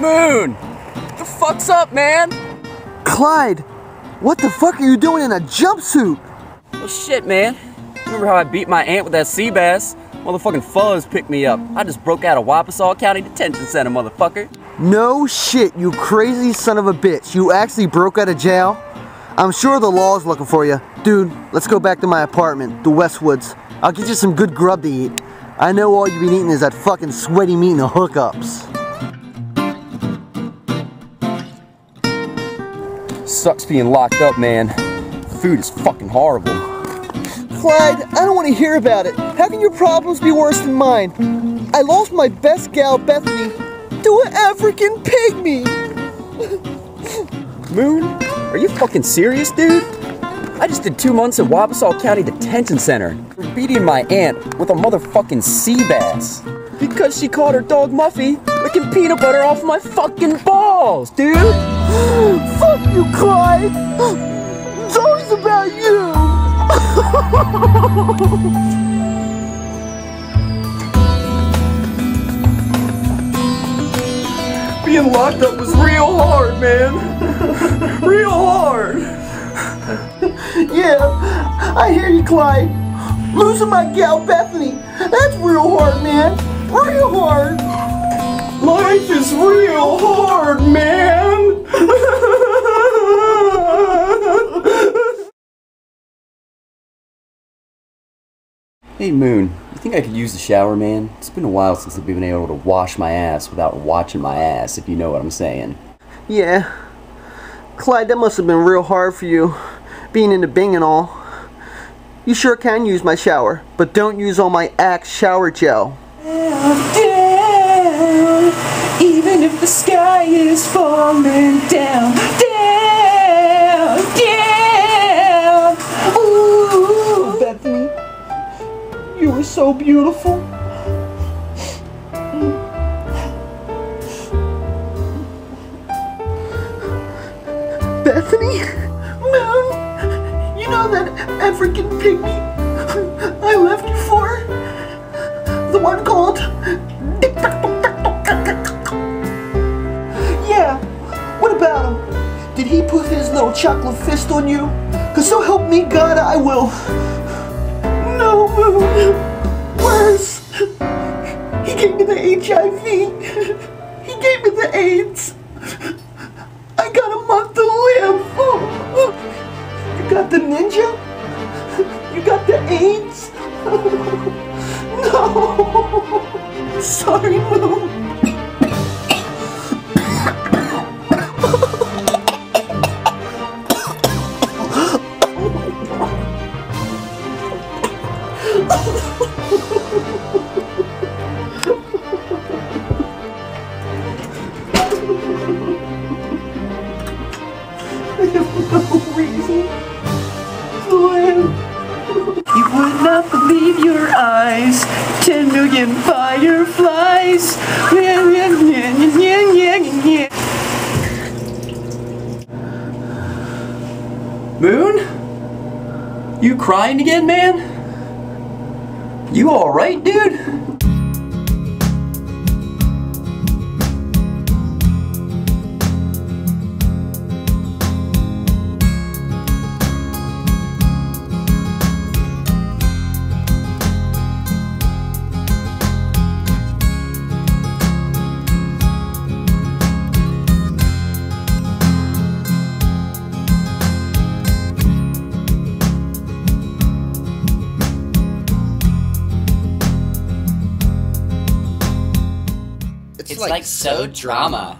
Moon! The fuck's up, man? Clyde, what the fuck are you doing in a jumpsuit? Well, shit, man. Remember how I beat my aunt with that sea bass? Motherfucking fuzz picked me up. I just broke out of Wapasal County Detention Center, motherfucker. No shit, you crazy son of a bitch. You actually broke out of jail? I'm sure the law's looking for you. Dude, let's go back to my apartment, the Westwoods. I'll get you some good grub to eat. I know all you've been eating is that fucking sweaty meat and the hookups. Sucks being locked up, man. Food is fucking horrible. Clyde, I don't want to hear about it. How can your problems be worse than mine? I lost my best gal, Bethany, to an African pygmy. Moon, are you fucking serious, dude? I just did two months at Wapasal County Detention Center for beating my aunt with a motherfucking sea bass. Because she caught her dog Muffy licking peanut butter off my fucking balls, dude! Fuck you, Clyde! It's always about you! Being locked up was real hard, man. real hard. yeah, I hear you, Clyde. Losing my gal Bethany, that's real hard, man. Real hard. Life is real hard, man. Hey, Moon. You think I could use the shower, man? It's been a while since I've been able to wash my ass without watching my ass, if you know what I'm saying. Yeah. Clyde, that must have been real hard for you, being in the Bing and all. You sure can use my shower, but don't use all my Axe shower gel. down, even if the sky is falling down, down, were so beautiful. Bethany? Moon? You know that African pygmy I left you for? The one called... Yeah, what about him? Did he put his little chocolate fist on you? Cause so help me God, I will. No, Moon. HIV. He gave me the AIDS. I got a month to live. You got the ninja? You got the AIDS? No. Sorry, Moon. You would not believe your eyes. Ten million fireflies. Moon? You crying again, man? You alright, dude? It's, like, so drama.